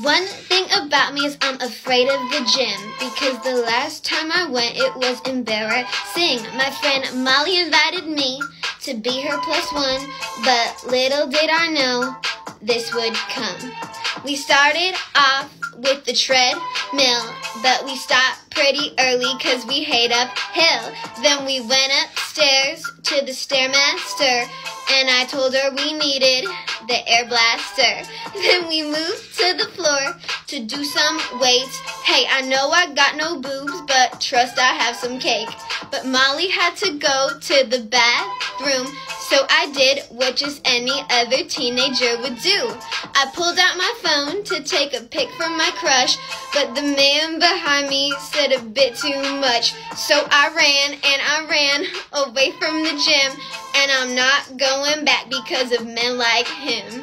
One thing about me is I'm afraid of the gym because the last time I went it was embarrassing. My friend Molly invited me to be her plus one, but little did I know this would come. We started off with the treadmill, but we stopped pretty early cause we hate uphill. Then we went upstairs to the stairmaster and I told her we needed the air blaster. Then we moved to the floor to do some weights. Hey, I know I got no boobs, but trust I have some cake. But Molly had to go to the bathroom, so I did what just any other teenager would do. I pulled out my phone to take a pic for my crush, but the man behind me said a bit too much. So I ran and I ran away from the gym, and I'm not going back because of men like him.